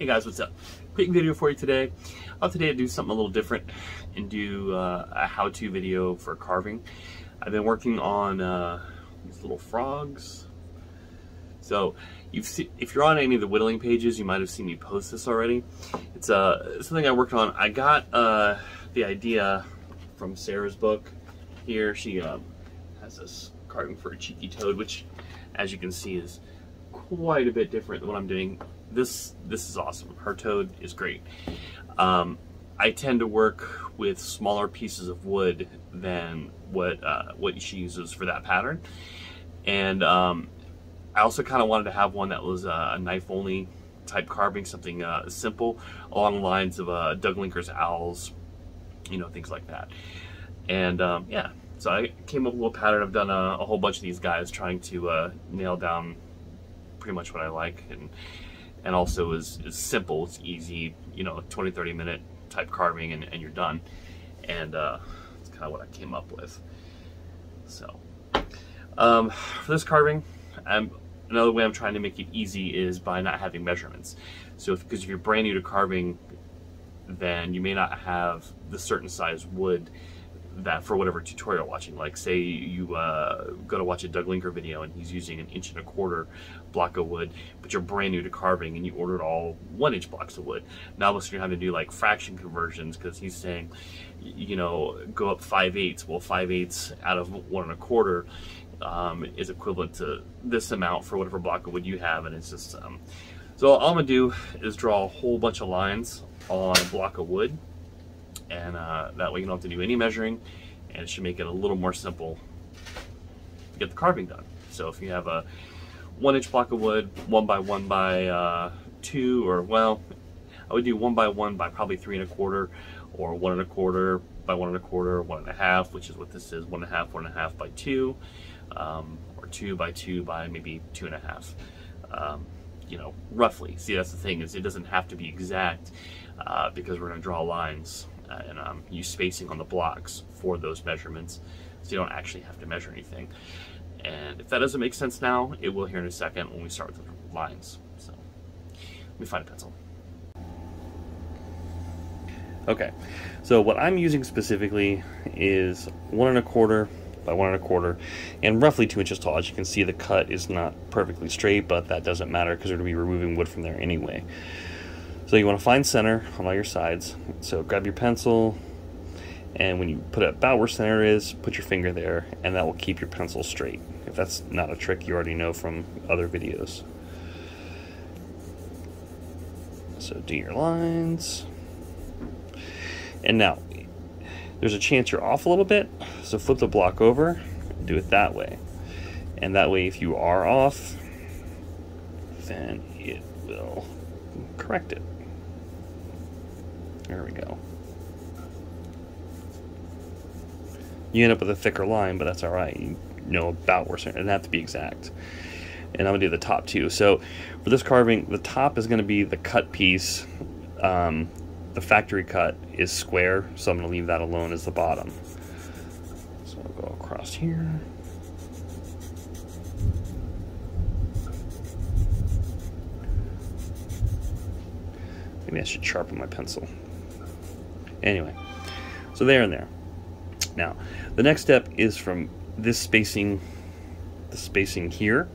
Hey guys, what's up? Quick video for you today. I thought today to do something a little different and do uh, a how-to video for carving. I've been working on uh, these little frogs. So you've see, if you're on any of the whittling pages, you might have seen me post this already. It's uh, something I worked on. I got uh, the idea from Sarah's book here. She um, has this carving for a cheeky toad, which as you can see is quite a bit different than what I'm doing this this is awesome. Her toad is great. Um, I tend to work with smaller pieces of wood than what uh, what she uses for that pattern, and um, I also kind of wanted to have one that was a knife only type carving, something uh, simple along the lines of uh, Doug Linker's owls, you know, things like that. And um, yeah, so I came up with a little pattern. I've done a, a whole bunch of these guys trying to uh, nail down pretty much what I like and and also is, is simple. It's easy, you know, 20, 30 minute type carving and, and you're done. And uh, that's kind of what I came up with. So, um, for this carving, I'm, another way I'm trying to make it easy is by not having measurements. So, because if, if you're brand new to carving, then you may not have the certain size wood that for whatever tutorial watching. Like say you uh, go to watch a Doug Linker video and he's using an inch and a quarter block of wood, but you're brand new to carving and you ordered all one inch blocks of wood. Now listen, you're having to do like fraction conversions because he's saying, you know, go up five eighths. Well, five eighths out of one and a quarter um, is equivalent to this amount for whatever block of wood you have, and it's just. Um, so all I'm gonna do is draw a whole bunch of lines on a block of wood and uh, that way you don't have to do any measuring and it should make it a little more simple to get the carving done. So if you have a one inch block of wood, one by one by uh, two, or well, I would do one by one by probably three and a quarter, or one and a quarter by one and a quarter, one and a half, which is what this is, one and a half, one and a half by two, um, or two by two by maybe two and a half. Um, you know, roughly. See, that's the thing is it doesn't have to be exact uh, because we're going to draw lines and um, use spacing on the blocks for those measurements so you don't actually have to measure anything. And if that doesn't make sense now, it will here in a second when we start with the lines. So let me find a pencil. Okay, so what I'm using specifically is one and a quarter by one and a quarter and roughly two inches tall. As you can see, the cut is not perfectly straight, but that doesn't matter because we're going to be removing wood from there anyway. So you want to find center on all your sides. So grab your pencil, and when you put it about where center is, put your finger there, and that will keep your pencil straight. If that's not a trick you already know from other videos. So do your lines. And now, there's a chance you're off a little bit, so flip the block over, and do it that way. And that way, if you are off, then it will correct it. There we go. You end up with a thicker line, but that's all right. You know about where it doesn't have to be exact. And I'm gonna do the top too. So for this carving, the top is gonna be the cut piece. Um, the factory cut is square, so I'm gonna leave that alone as the bottom. So I'll go across here. Maybe I should sharpen my pencil. Anyway, so there and there. Now, the next step is from this spacing, the spacing here.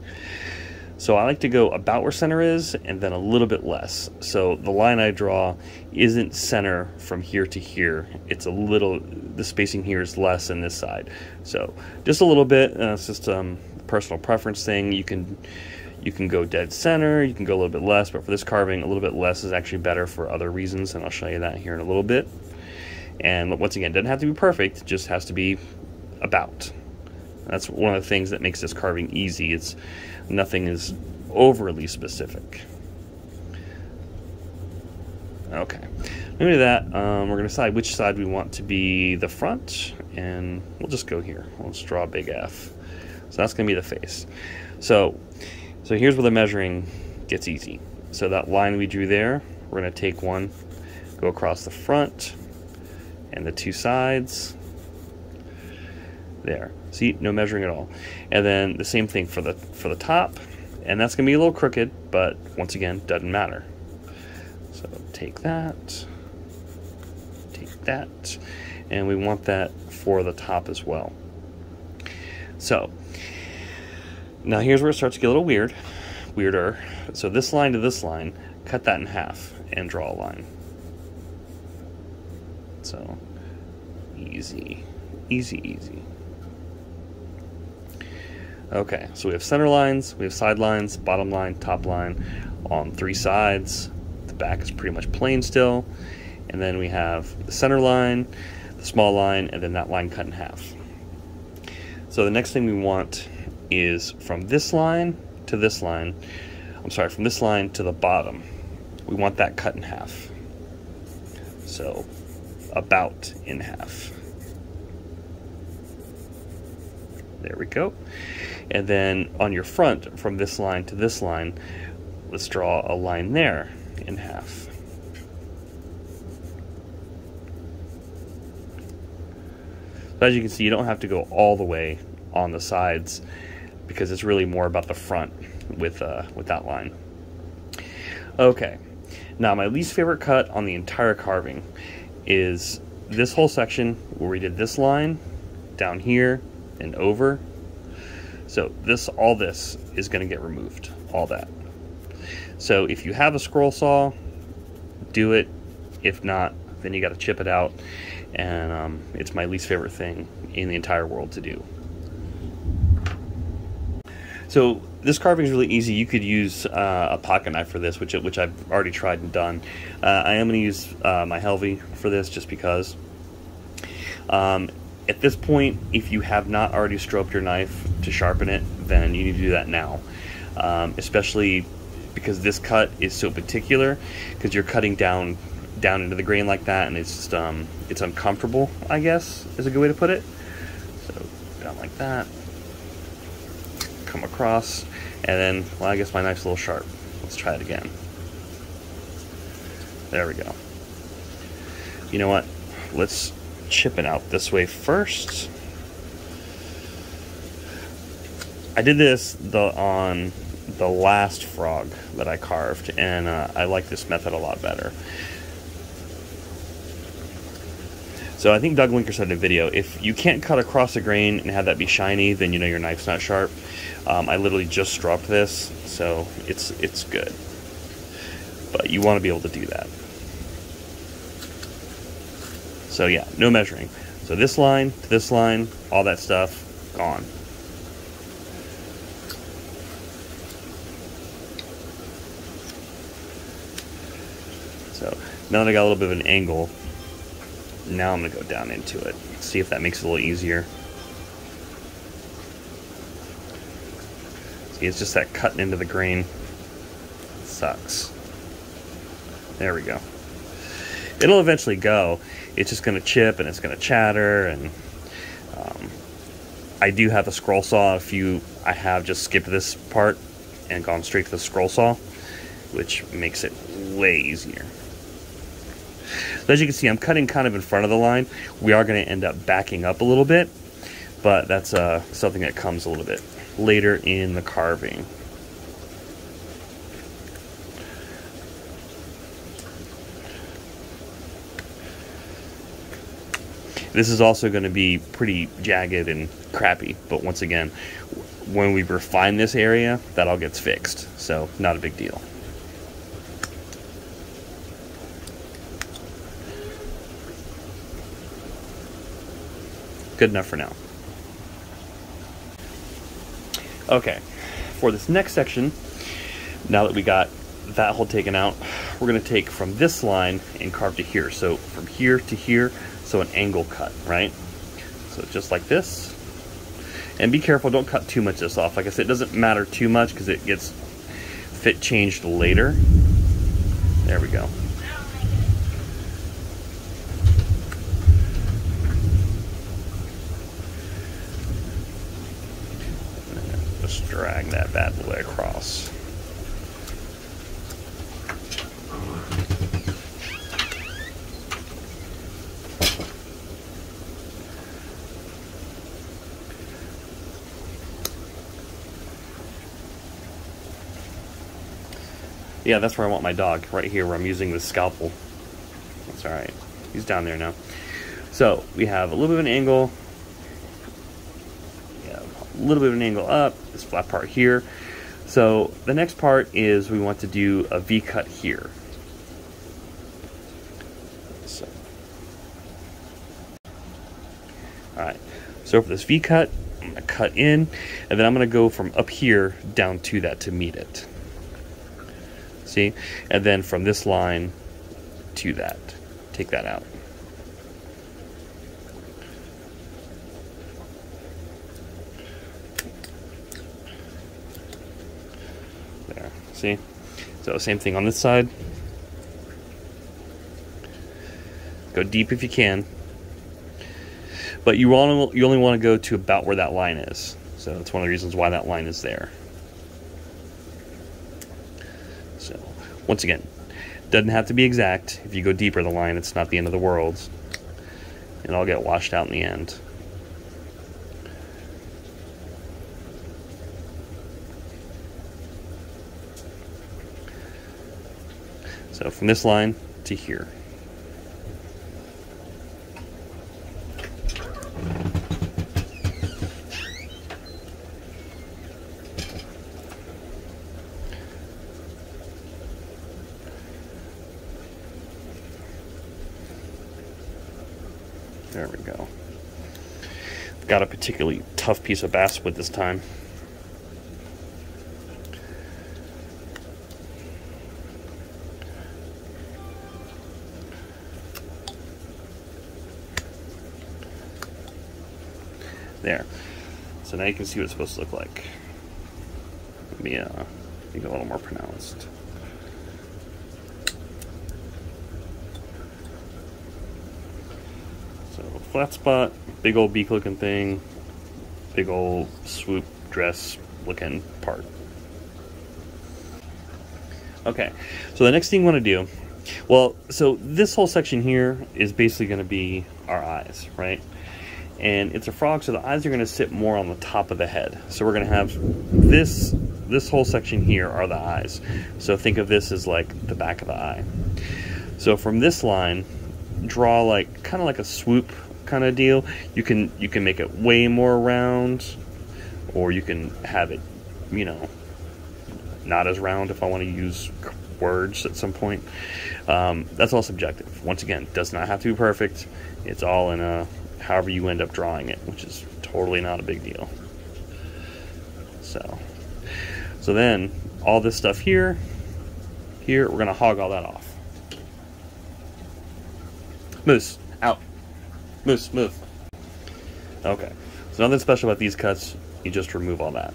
So I like to go about where center is and then a little bit less. So the line I draw isn't center from here to here. It's a little, the spacing here is less than this side. So just a little bit, uh, it's just um, personal preference thing. You can you can go dead center, you can go a little bit less, but for this carving, a little bit less is actually better for other reasons, and I'll show you that here in a little bit. And once again, doesn't have to be perfect, just has to be about. That's one of the things that makes this carving easy. It's nothing is overly specific. Okay, maybe that. Um, we're to decide which side we want to be the front, and we'll just go here. Let's draw a big F. So that's going to be the face. So so here's where the measuring gets easy. So that line we drew there, we're going to take one, go across the front and the two sides. There. See, no measuring at all. And then the same thing for the for the top, and that's going to be a little crooked, but once again, doesn't matter. So take that, take that, and we want that for the top as well. So now here's where it starts to get a little weird, weirder. So this line to this line, cut that in half and draw a line. So easy, easy, easy. Okay, so we have center lines, we have side lines, bottom line, top line on three sides. The back is pretty much plain still. And then we have the center line, the small line, and then that line cut in half. So the next thing we want is from this line to this line, I'm sorry, from this line to the bottom, we want that cut in half. So about in half. There we go. And then on your front, from this line to this line, let's draw a line there in half. As you can see, you don't have to go all the way on the sides because it's really more about the front with, uh, with that line. Okay, now my least favorite cut on the entire carving is this whole section where we did this line down here and over. So this, all this is gonna get removed, all that. So if you have a scroll saw, do it. If not, then you gotta chip it out. And um, it's my least favorite thing in the entire world to do. So this carving is really easy. You could use uh, a pocket knife for this, which which I've already tried and done. Uh, I am going to use uh, my Helvie for this just because. Um, at this point, if you have not already stropped your knife to sharpen it, then you need to do that now. Um, especially because this cut is so particular, because you're cutting down down into the grain like that, and it's just um, it's uncomfortable. I guess is a good way to put it. So down like that, come across, and then well, I guess my knife's a little sharp. Let's try it again. There we go. You know what? Let's chip it out this way first. I did this the on the last frog that I carved, and uh, I like this method a lot better. So I think Doug Linker said in a video, if you can't cut across a grain and have that be shiny, then you know your knife's not sharp. Um, I literally just dropped this, so it's it's good. But you want to be able to do that. So yeah, no measuring. So this line to this line, all that stuff, gone. So now that I got a little bit of an angle, now I'm going to go down into it. See if that makes it a little easier. See, it's just that cutting into the grain. It sucks. There we go. It'll eventually go. It's just going to chip and it's going to chatter. And um, I do have a scroll saw. If you, I have just skipped this part and gone straight to the scroll saw, which makes it way easier. As you can see, I'm cutting kind of in front of the line. We are going to end up backing up a little bit, but that's uh, something that comes a little bit later in the carving. This is also going to be pretty jagged and crappy, but once again, when we refine this area, that all gets fixed, so not a big deal. Good enough for now. Okay, for this next section, now that we got that hole taken out, we're going to take from this line and carve to here. So from here to here, so an angle cut, right? So just like this. And be careful, don't cut too much of this off. Like I said, it doesn't matter too much because it gets fit changed later. There we go. Just drag that bad boy across. Yeah, that's where I want my dog, right here where I'm using the scalpel. That's alright. He's down there now. So, we have a little bit of an angle. Little bit of an angle up, this flat part here. So, the next part is we want to do a V-cut here. So. Alright, so for this V-cut, I'm to cut in, and then I'm going to go from up here down to that to meet it. See? And then from this line to that. Take that out. There. See? So same thing on this side. Go deep if you can. But you only, you only want to go to about where that line is. So that's one of the reasons why that line is there. So, once again, doesn't have to be exact. If you go deeper the line, it's not the end of the world. It'll get washed out in the end. So from this line to here. There we go. Got a particularly tough piece of basswood this time. There. So now you can see what it's supposed to look like. Let me uh, make it a little more pronounced. So flat spot, big old beak looking thing, big old swoop dress looking part. Okay, so the next thing you want to do, well, so this whole section here is basically going to be our eyes, right? And it's a frog, so the eyes are going to sit more on the top of the head. So we're going to have this, this whole section here are the eyes. So think of this as like the back of the eye. So from this line, draw like kind of like a swoop kind of deal. You can you can make it way more round, or you can have it, you know, not as round if I want to use words at some point. Um, that's all subjective. Once again, does not have to be perfect. It's all in a however you end up drawing it, which is totally not a big deal. So, so then all this stuff here, here we're gonna hog all that off. Moose, out. Moose, move. Okay. So nothing special about these cuts. You just remove all that.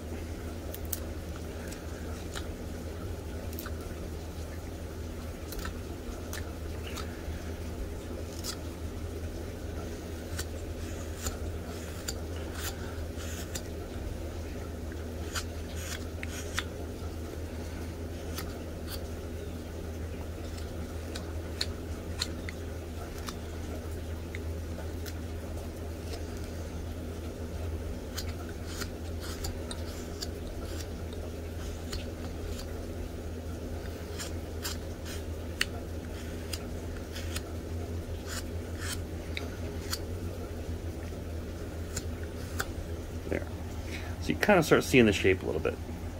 You kind of start seeing the shape a little bit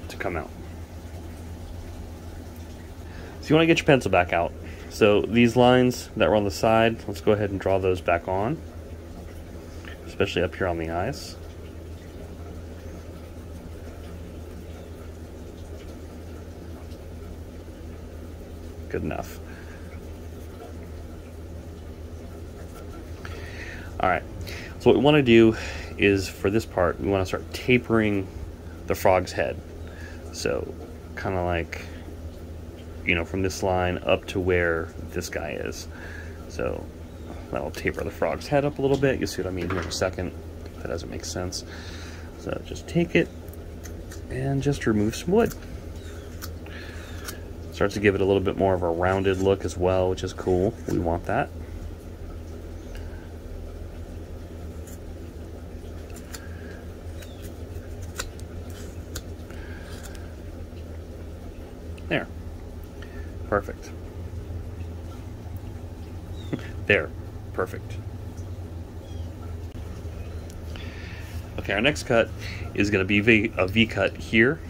to come out. So you want to get your pencil back out. So these lines that were on the side, let's go ahead and draw those back on, especially up here on the eyes. Good enough. All right, so what we want to do is for this part, we want to start tapering the frog's head. So kind of like, you know, from this line up to where this guy is. So that'll taper the frog's head up a little bit. You'll see what I mean here in a second. If that doesn't make sense. So just take it and just remove some wood. Starts to give it a little bit more of a rounded look as well, which is cool. We want that. There. Perfect. there. Perfect. Okay, our next cut is going to be a V cut here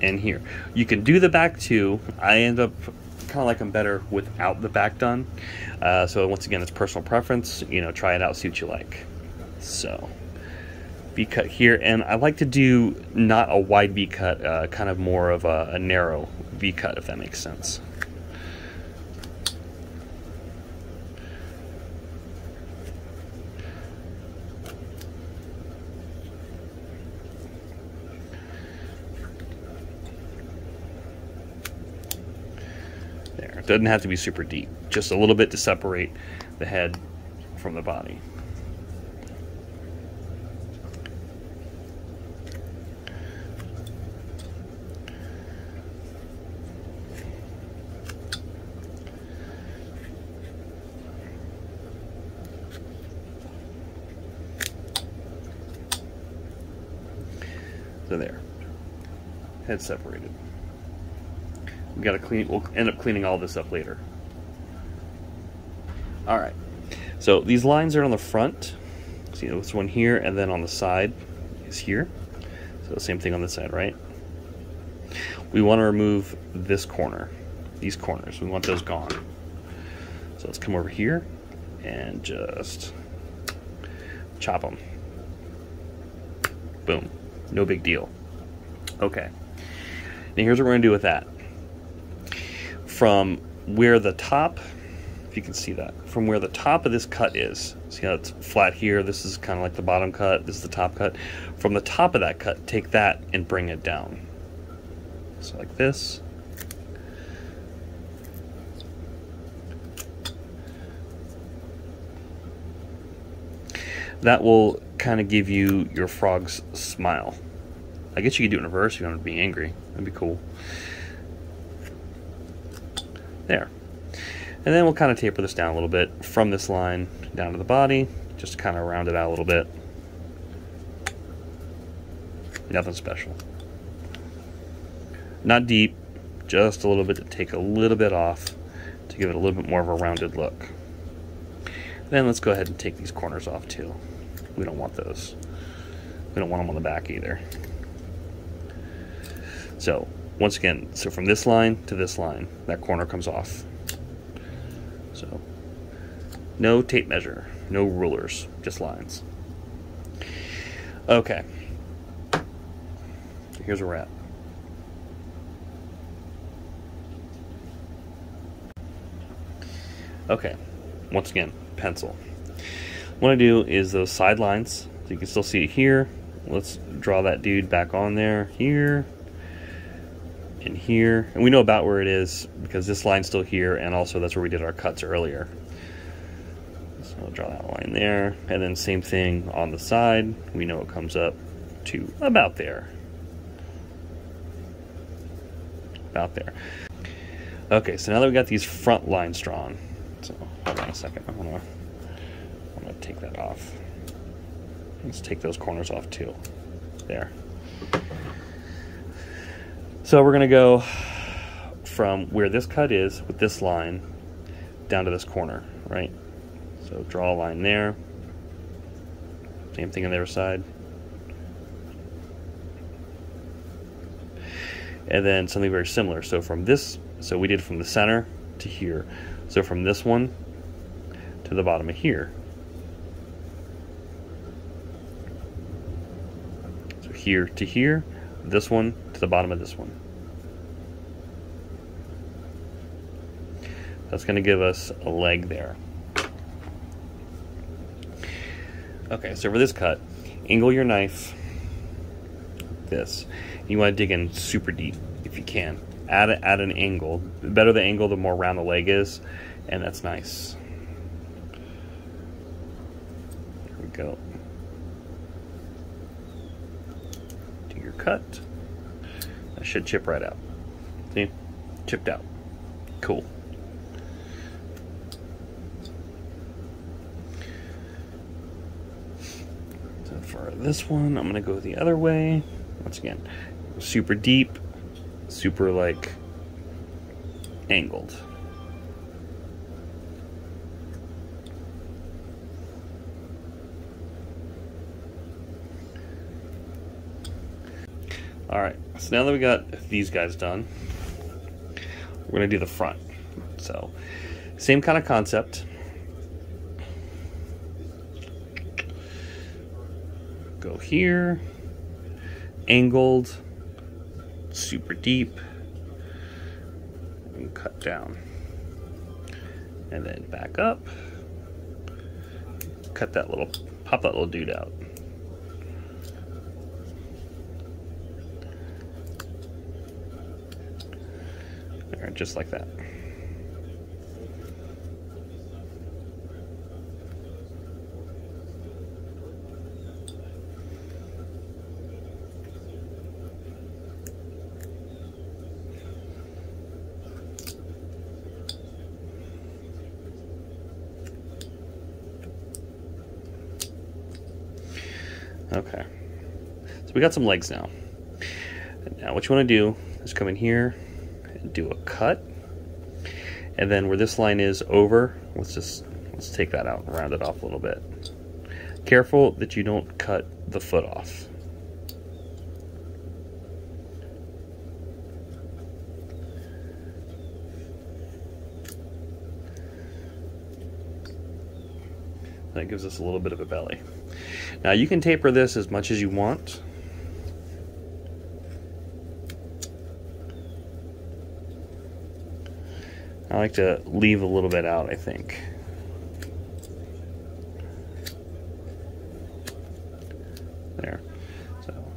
and here. You can do the back too. I end up kind of like them better without the back done. Uh, so once again, it's personal preference. You know, try it out, see what you like. So, V cut here, and I like to do not a wide V cut, uh, kind of more of a, a narrow V cut, if that makes sense. It doesn't have to be super deep, just a little bit to separate the head from the body. So there, head separated. We got to clean. We'll end up cleaning all this up later. All right. So these lines are on the front. See this one here, and then on the side is here. So same thing on this side, right? We want to remove this corner, these corners. We want those gone. So let's come over here and just chop them. Boom. No big deal. Okay. Now here's what we're to do with that from where the top, if you can see that, from where the top of this cut is. See how it's flat here? This is kind of like the bottom cut. This is the top cut. From the top of that cut, take that and bring it down. So like this. That will kind of give you your frog's smile. I guess you could do it in reverse if you want to be angry. That'd be cool. There. And then we'll kind of taper this down a little bit from this line down to the body, just to kind of round it out a little bit. Nothing special. Not deep, just a little bit to take a little bit off to give it a little bit more of a rounded look. Then let's go ahead and take these corners off too. We don't want those. We don't want them on the back either. So once again, so from this line to this line, that corner comes off. So, no tape measure, no rulers, just lines. Okay. Here's we're at. Okay, once again, pencil. What I do is those side lines, so you can still see it here. Let's draw that dude back on there, here, in here. And we know about where it is because this line's still here and also that's where we did our cuts earlier. So I'll draw that line there. And then same thing on the side. We know it comes up to about there. About there. Okay, so now that we got these front lines drawn, so hold on a second. I wanna, I wanna take that off. Let's take those corners off too. There. So we're going to go from where this cut is with this line down to this corner, right? So draw a line there. Same thing on the other side. And then something very similar. So from this, so we did from the center to here. So from this one to the bottom of here. So here to here, this one to the bottom of this one. That's going to give us a leg there. Okay, so for this cut, angle your knife like this. You want to dig in super deep if you can. Add, a, add an angle. The better the angle, the more round the leg is, and that's nice. There we go. Do your cut. That should chip right out. See? Chipped out. Cool. This one, I'm to go the other way. Once again, super deep, super like angled. All right, so now that we got these guys done, we're gonna do the front. So, same kind of concept. Go here, angled, super deep, and cut down. And then back up, cut that little, pop that little dude out. There, just like that. Okay. So we got some legs now. Now what you want to do is come in here and do a cut. And then where this line is over, let's just let's take that out and round it off a little bit. Careful that you don't cut the foot off. That gives us a little bit of a belly. Now you can taper this as much as you want. Like to leave a little bit out, I think. There. So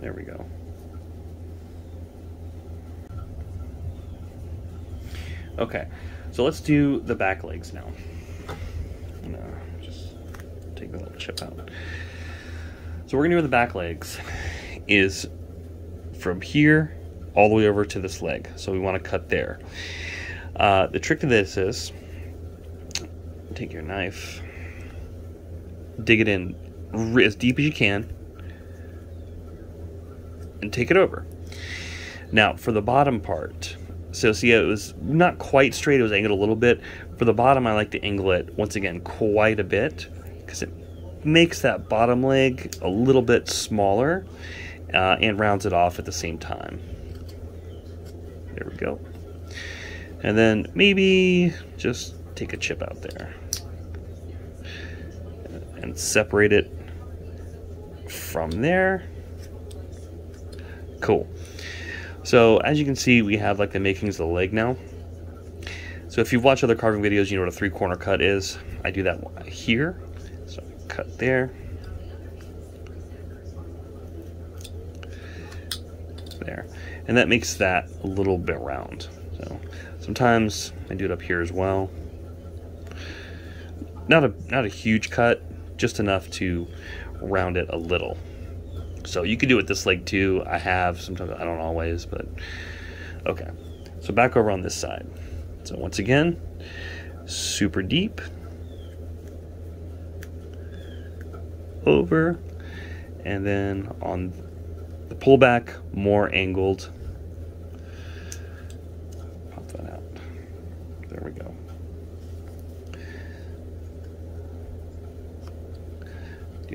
there we go. Okay, so let's do the back legs now. I'm just take the little chip out. So we're gonna do the back legs is from here all the way over to this leg. So we want to cut there. Uh, the trick to this is take your knife, dig it in as deep as you can, and take it over. Now, for the bottom part, so see, it was not quite straight, it was angled a little bit. For the bottom, I like to angle it, once again, quite a bit, because it makes that bottom leg a little bit smaller uh, and rounds it off at the same time. There we go. And then maybe just take a chip out there and separate it from there. Cool. So as you can see, we have like the makings of the leg now. So if you've watched other carving videos, you know what a three corner cut is. I do that here. So cut there. there. And that makes that a little bit round. So sometimes I do it up here as well. Not a not a huge cut, just enough to round it a little. So you could do it this leg too. I have sometimes I don't always, but okay. So back over on this side. So once again, super deep. Over and then on the pullback more angled. Pop that out. There we go.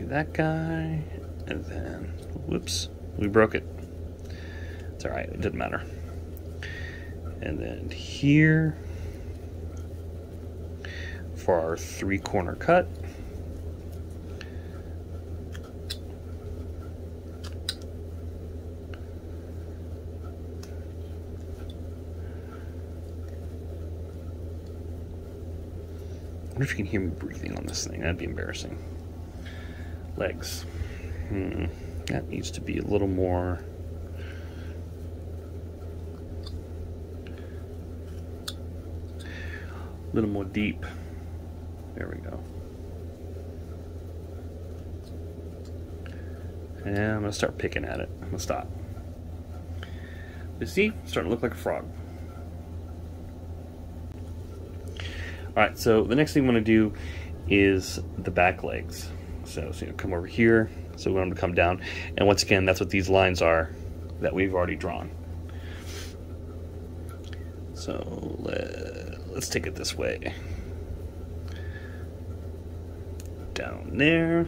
That guy, and then, whoops, we broke it. It's all right, it didn't matter. And then here, for our three corner cut, I wonder if you can hear me breathing on this thing. That'd be embarrassing. Legs. Hmm. That needs to be a little more... A little more deep. There we go. And I'm to start picking at it. I'm to stop. You see? It's starting to look like a frog. All right, so the next thing want to do is the back legs. So, so you know, come over here. So we want them to come down. And once again, that's what these lines are that we've already drawn. So let, let's take it this way. Down there.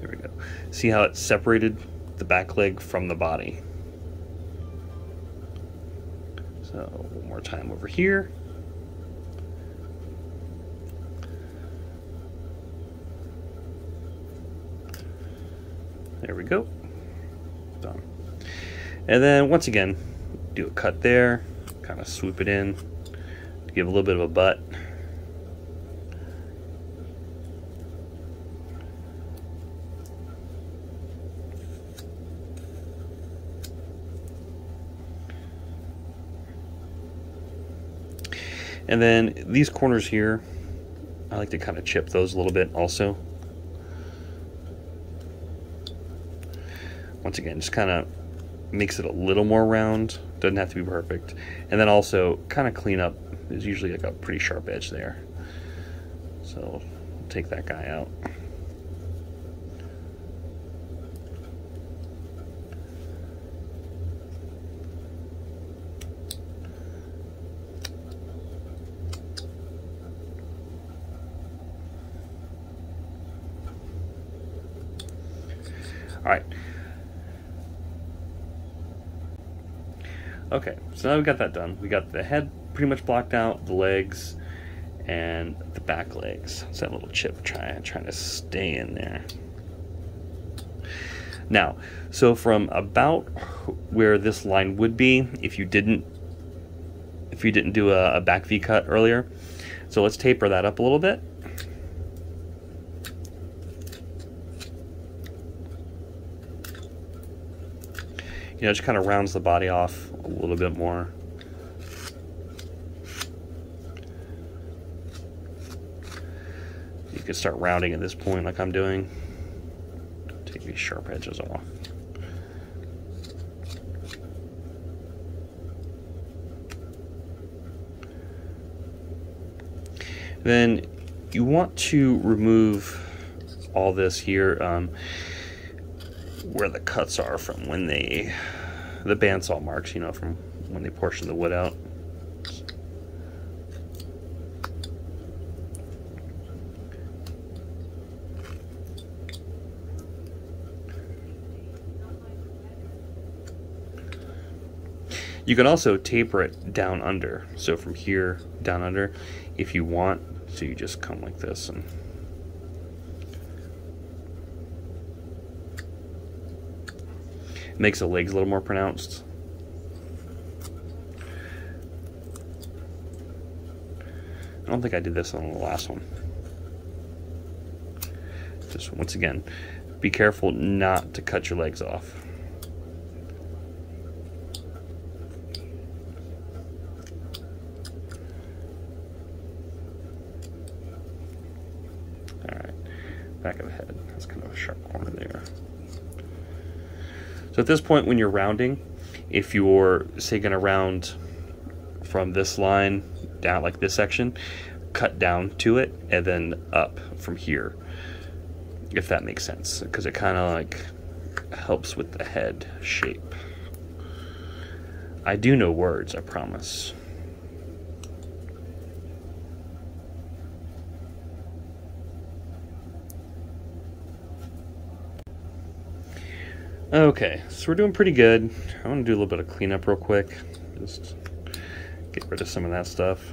There we go. See how it separated the back leg from the body. So one more time over here. Go. Done. And then once again, do a cut there, kind of swoop it in, give a little bit of a butt. And then these corners here, I like to kind of chip those a little bit also. Once again, just kind of makes it a little more round. Doesn't have to be perfect. And then also kind of clean up. There's usually like a pretty sharp edge there. So take that guy out. All right. Okay, so now we got that done. We got the head pretty much blocked out, the legs, and the back legs. It's that little chip trying trying to stay in there. Now, so from about where this line would be, if you didn't if you didn't do a, a back V cut earlier, so let's taper that up a little bit. You know, just kind of rounds the body off a little bit more. You can start rounding at this point like I'm doing. Don't take these sharp edges off. Then you want to remove all this here. Um, where the cuts are from when they, the bandsaw marks, you know, from when they portion the wood out. You can also taper it down under. So from here down under, if you want, so you just come like this and Makes the legs a little more pronounced. I don't think I did this on the last one. Just once again, be careful not to cut your legs off. Alright, back of the head. That's kind of a sharp corner there. So at this point, when you're rounding, if you're, say, going to round from this line down like this section, cut down to it and then up from here, if that makes sense, because it kind of like helps with the head shape. I do know words, I promise. Okay, so we're doing pretty good. I want to do a little bit of cleanup real quick. Just get rid of some of that stuff.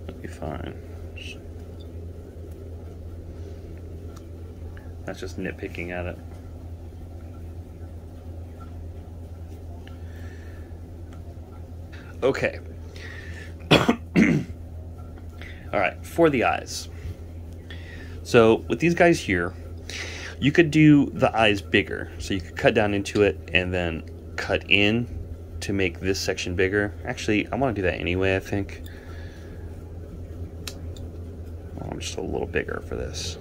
That'll be fine. That's just nitpicking at it. Okay. All right, for the eyes. So with these guys here, you could do the eyes bigger. So you could cut down into it and then cut in to make this section bigger. Actually, I want to do that anyway, I think. Oh, I'm just a little bigger for this.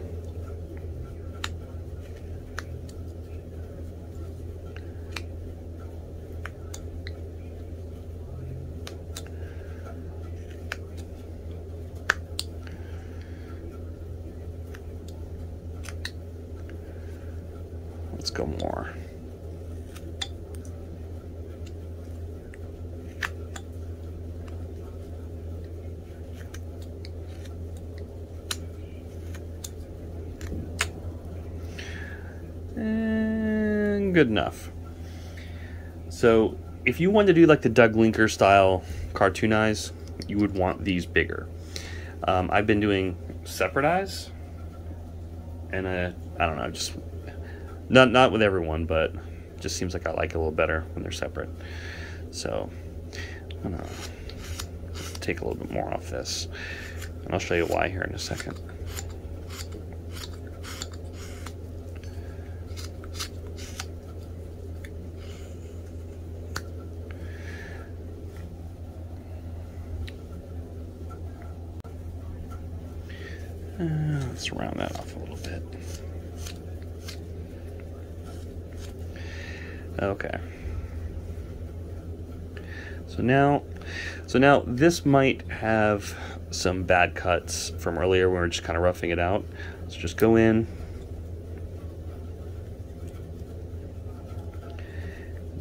go more. And good enough. So if you wanted to do like the Doug Linker style cartoon eyes, you would want these bigger. Um, I've been doing separate eyes, and I, I don't know, just not not with everyone, but just seems like I like it a little better when they're separate. So I'm gonna take a little bit more off this, and I'll show you why here in a second. Uh, round that off a little bit. Okay. So now, so now this might have some bad cuts from earlier when we were just kind of roughing it out. So just go in,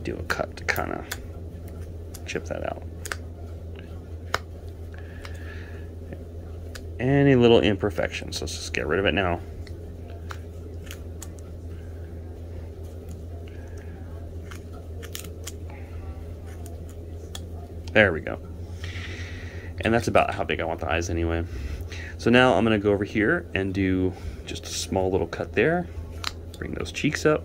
do a cut to kind of chip that out. Any little imperfections. Let's just get rid of it now. There we go. And that's about how big I want the eyes anyway. So now I'm going to go over here and do just a small little cut there. Bring those cheeks up.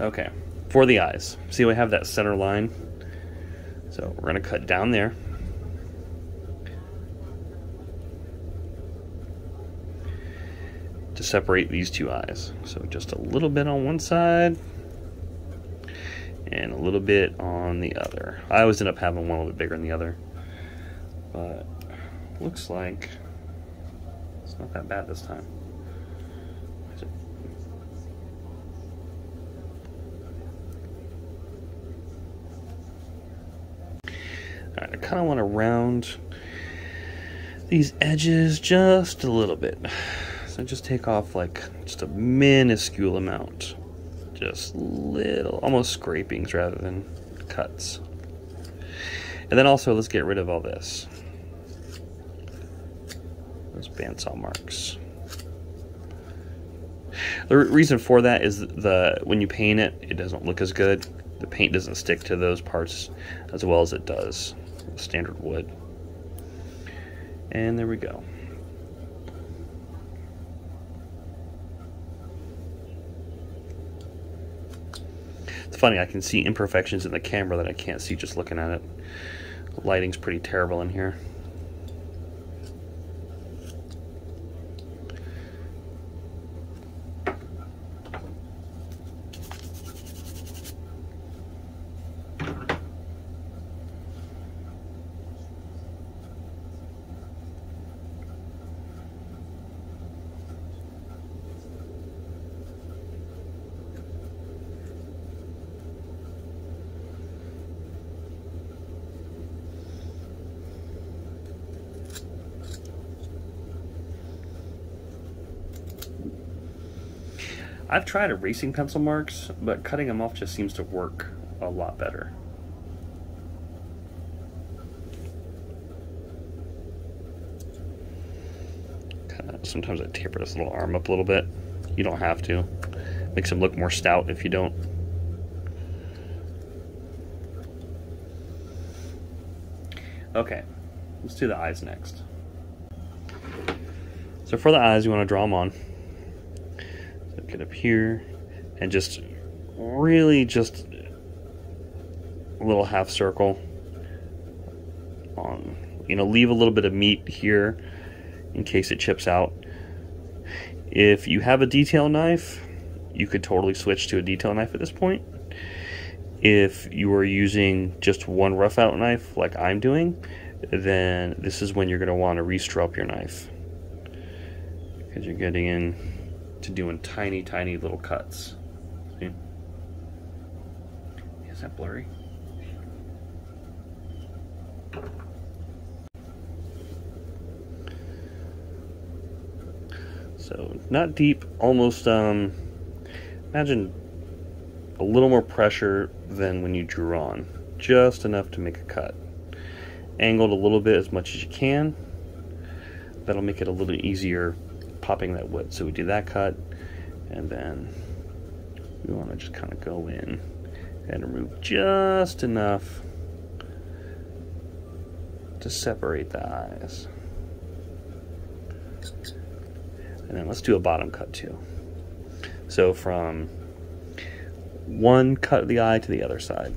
Okay, for the eyes. See, we have that center line. So we're gonna cut down there. To separate these two eyes. So just a little bit on one side and a little bit on the other. I always end up having one a little bit bigger than the other. But looks like it's not that bad this time. I kind of want to round these edges just a little bit. So just take off like just a minuscule amount. Just little, almost scrapings rather than cuts. And then also let's get rid of all this. Those bandsaw marks. The reason for that is the when you paint it, it doesn't look as good. The paint doesn't stick to those parts as well as it does standard wood. And there we go. It's funny, I can see imperfections in the camera that I can't see just looking at it. Lighting's pretty terrible in here. I've tried erasing pencil marks, but cutting them off just seems to work a lot better. Sometimes I taper this little arm up a little bit. You don't have to. Makes him look more stout if you don't. Okay, let's do the eyes next. So for the eyes, you want to draw them on get up here and just really just a little half circle on you know leave a little bit of meat here in case it chips out. If you have a detail knife you could totally switch to a detail knife at this point. If you are using just one rough out knife like I'm doing then this is when you're going to want to restrop your knife. Because you're getting in to doing tiny, tiny little cuts. See? Is that blurry? So not deep, almost um, imagine a little more pressure than when you drew on, just enough to make a cut. Angled a little bit as much as you can. That'll make it a little easier popping that wood. So we do that cut, and then we want to just kind of go in and remove just enough to separate the eyes. And then let's do a bottom cut too. So from one cut of the eye to the other side.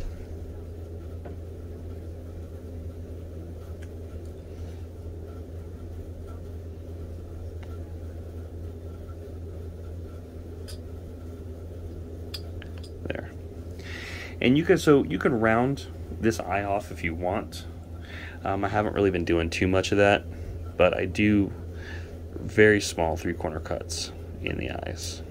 And you can so you can round this eye off if you want. Um, I haven't really been doing too much of that, but I do very small three corner cuts in the eyes.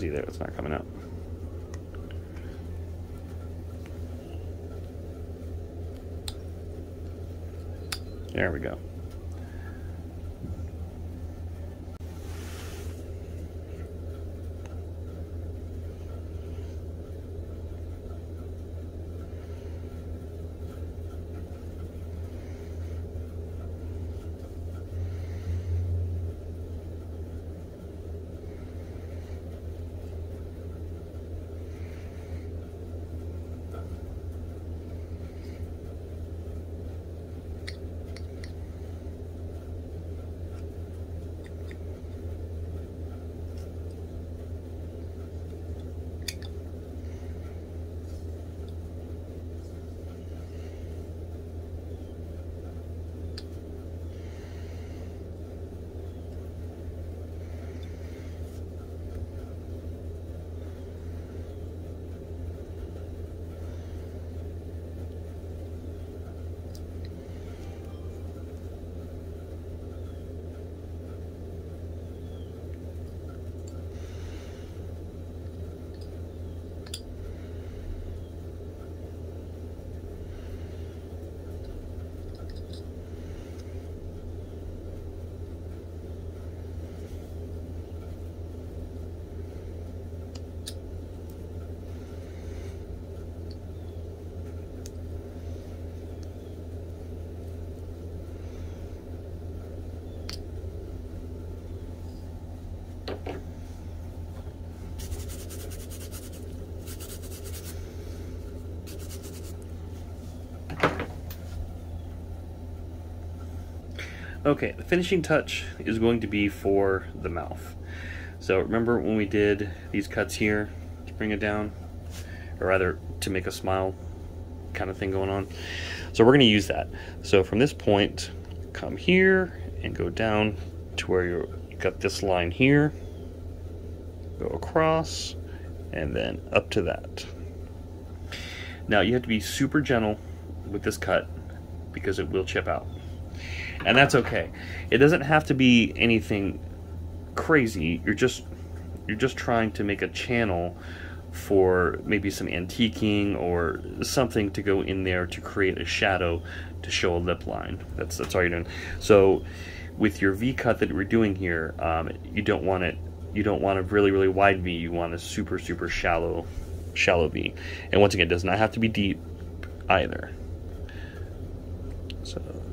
Fuzzy there, it's not coming out. There we go. Okay, the finishing touch is going to be for the mouth. So remember when we did these cuts here to bring it down, or rather to make a smile kind of thing going on. So we're going to use that. So from this point, come here and go down to where you got this line here, go across, and then up to that. Now you have to be super gentle with this cut because it will chip out and that's okay. It doesn't have to be anything crazy. You're just you're just trying to make a channel for maybe some antiquing or something to go in there to create a shadow to show a lip line. That's that's all you're doing. So with your V cut that we're doing here, um, you don't want it. You don't want a really really wide V. You want a super super shallow shallow V. And once again, it does not have to be deep either.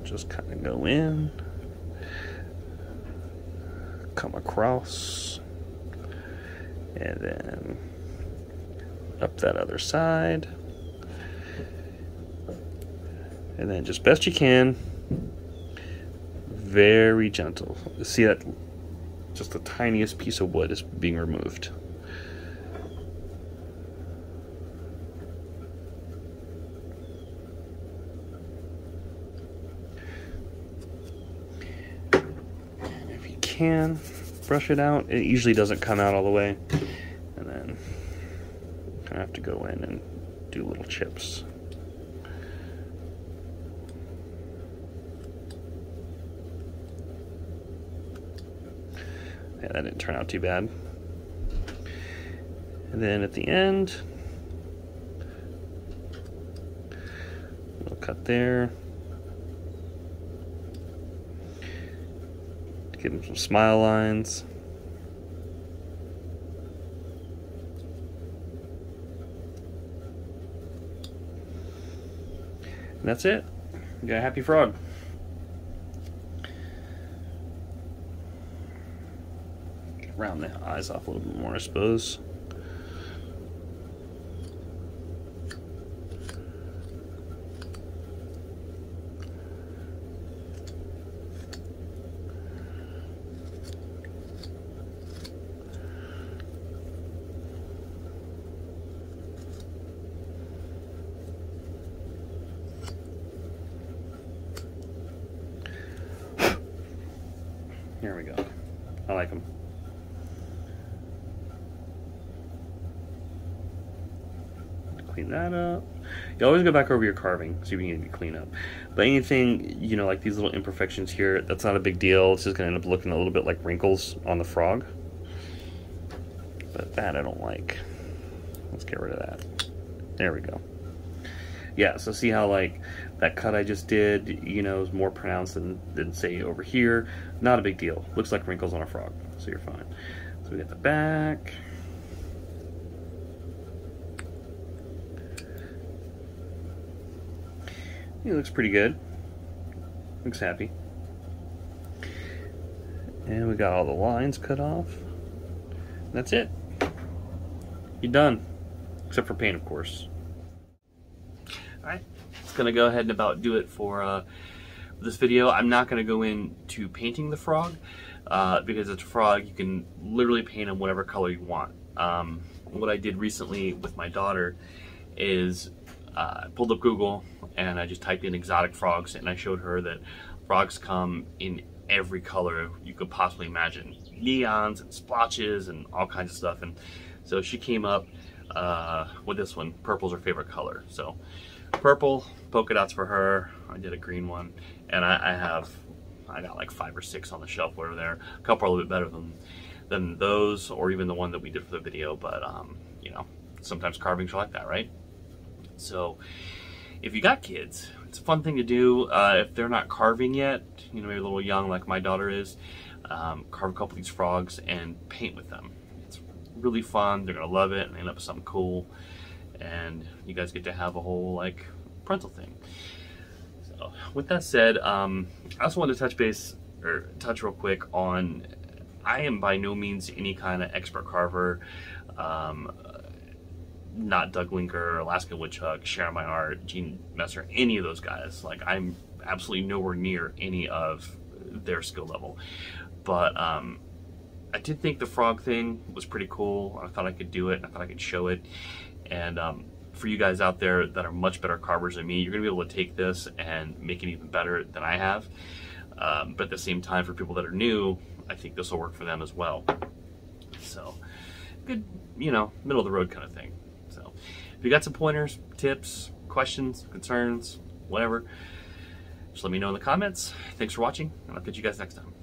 Just kind of go in, come across, and then up that other side. And then just best you can, very gentle. See that just the tiniest piece of wood is being removed. Can, brush it out. It usually doesn't come out all the way. And then I have to go in and do little chips. Yeah, that didn't turn out too bad. And then at the end, little cut there. Give him some smile lines. And that's it. You got a happy frog. Round the eyes off a little bit more, I suppose. Here we go. I like them. Clean that up. You always go back over your carving, if you can clean up. But anything, you know, like these little imperfections here, that's not a big deal. It's just to end up looking a little bit like wrinkles on the frog. But that I don't like. Let's get rid of that. There we go. Yeah, so see how like that cut I just did, you know, is more pronounced than, than say over here. Not a big deal. Looks like wrinkles on a frog, so you're fine. So we got the back. He looks pretty good. Looks happy. And we got all the lines cut off. That's it. You're done. Except for paint, of course. Alright, it's gonna go ahead and about do it for uh, this video. I'm not gonna go into painting the frog uh, because it's a frog. You can literally paint him whatever color you want. Um, what I did recently with my daughter is uh, I pulled up Google and I just typed in exotic frogs and I showed her that frogs come in every color you could possibly imagine. Neons and splotches and all kinds of stuff. And so she came up uh, with this one. Purple's her favorite color. So purple, polka dots for her. I did a green one. And I, I have, I got like five or six on the shelf over there. A couple are a little bit better than, than those or even the one that we did for the video. But, um, you know, sometimes carvings are like that, right? So if you got kids, it's a fun thing to do. Uh, if they're not carving yet, you know, maybe a little young like my daughter is, um, carve a couple of these frogs and paint with them. It's really fun. They're going to love it and end up with something cool. And you guys get to have a whole like parental thing. So with that said, um, I also wanted to touch base or touch real quick on I am by no means any kind of expert carver. Um, not Doug Linker, Alaska Woodchuck, Sharon Art, Gene Messer, any of those guys. Like I'm absolutely nowhere near any of their skill level. But um, I did think the frog thing was pretty cool. I thought I could do it. I thought I could show it. And um, for you guys out there that are much better carvers than me, you're gonna be able to take this and make it even better than I have. Um, but at the same time, for people that are new, I think this will work for them as well. So, good, you know, middle of the road kind of thing. If you got some pointers, tips, questions, concerns, whatever, just let me know in the comments. Thanks for watching, and I'll catch you guys next time.